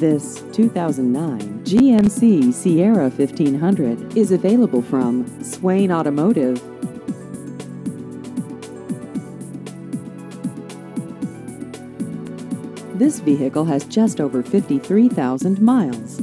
This 2009 GMC Sierra 1500 is available from Swain Automotive. This vehicle has just over 53,000 miles.